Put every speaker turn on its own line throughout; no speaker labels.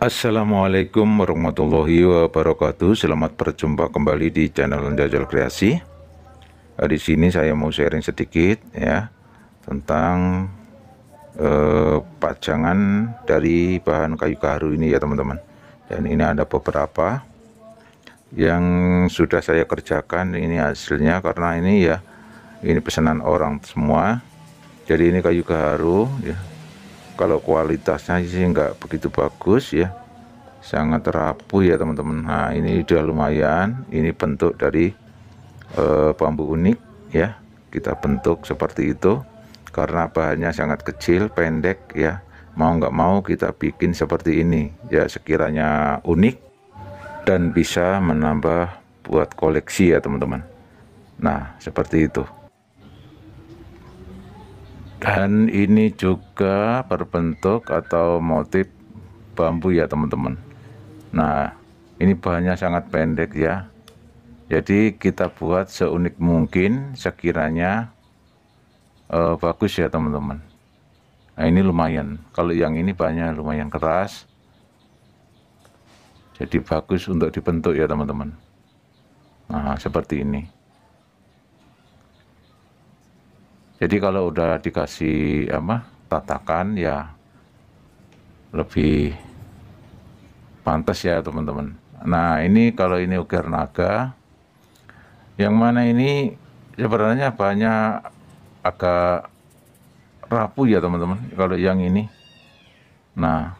Assalamualaikum warahmatullahi wabarakatuh. Selamat berjumpa kembali di channel Jajal Kreasi. Nah, di sini saya mau sharing sedikit ya tentang eh, pajangan dari bahan kayu karu ini ya teman-teman. Dan ini ada beberapa yang sudah saya kerjakan. Ini hasilnya karena ini ya ini pesanan orang semua. Jadi ini kayu karu ya kalau kualitasnya sih nggak begitu bagus ya. Sangat rapuh ya teman-teman. Nah ini udah lumayan. Ini bentuk dari uh, bambu unik ya. Kita bentuk seperti itu karena bahannya sangat kecil pendek ya. Mau nggak mau kita bikin seperti ini ya sekiranya unik dan bisa menambah buat koleksi ya teman-teman. Nah seperti itu dan ini juga berbentuk atau motif bambu ya teman-teman. Nah ini bahannya sangat pendek ya. Jadi kita buat seunik mungkin sekiranya uh, bagus ya teman-teman. Nah ini lumayan. Kalau yang ini banyak lumayan keras. Jadi bagus untuk dibentuk ya teman-teman. Nah seperti ini jadi kalau udah dikasih apa tatakan ya lebih pantas ya teman-teman. Nah ini kalau ini ukir naga yang mana ini sebenarnya banyak agak rapuh ya teman-teman kalau yang ini. Nah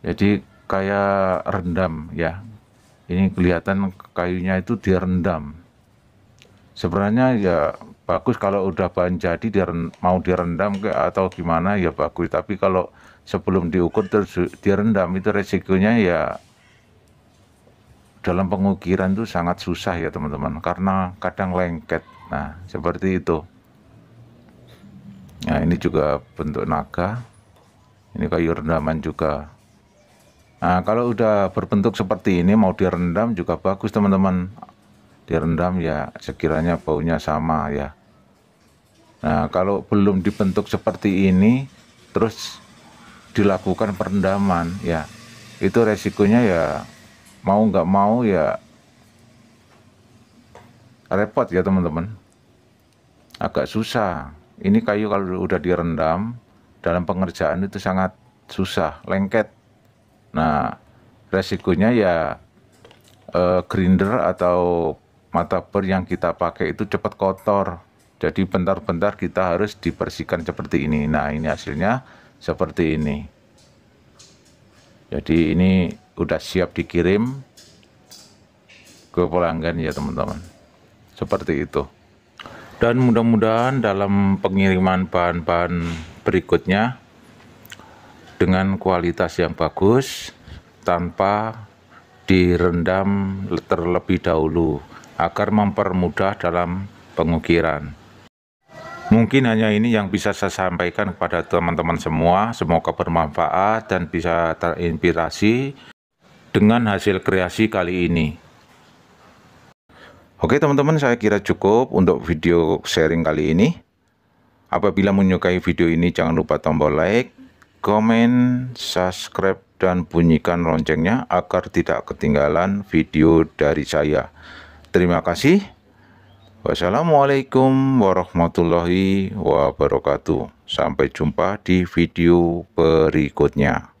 jadi kayak rendam ya. Ini kelihatan kayunya itu direndam. Sebenarnya ya bagus kalau udah bahan jadi diren, mau direndam ke atau gimana ya bagus. Tapi kalau sebelum diukur terus direndam itu resikonya ya dalam pengukiran itu sangat susah ya teman-teman. Karena kadang lengket. Nah seperti itu. Nah ini juga bentuk naga. Ini kayu rendaman juga. Nah kalau udah berbentuk seperti ini mau direndam juga bagus teman-teman direndam ya sekiranya baunya sama ya. Nah kalau belum dibentuk seperti ini terus dilakukan perendaman ya itu resikonya ya mau nggak mau ya repot ya teman-teman. Agak susah. Ini kayu kalau udah direndam dalam pengerjaan itu sangat susah lengket. Nah resikonya ya eh, grinder atau mata ber yang kita pakai itu cepat kotor. Jadi bentar-bentar kita harus dibersihkan seperti ini. Nah ini hasilnya seperti ini. Jadi ini udah siap dikirim ke pelanggan ya teman-teman. Seperti itu. Dan mudah-mudahan dalam pengiriman bahan-bahan berikutnya dengan kualitas yang bagus tanpa direndam terlebih dahulu agar mempermudah dalam pengukiran. Mungkin hanya ini yang bisa saya sampaikan kepada teman-teman semua. Semoga bermanfaat dan bisa terinspirasi dengan hasil kreasi kali ini. Oke teman-teman, saya kira cukup untuk video sharing kali ini. Apabila menyukai video ini, jangan lupa tombol like, komen, subscribe, dan bunyikan loncengnya agar tidak ketinggalan video dari saya. Terima kasih. Wassalamualaikum warahmatullahi wabarakatuh. Sampai jumpa di video berikutnya.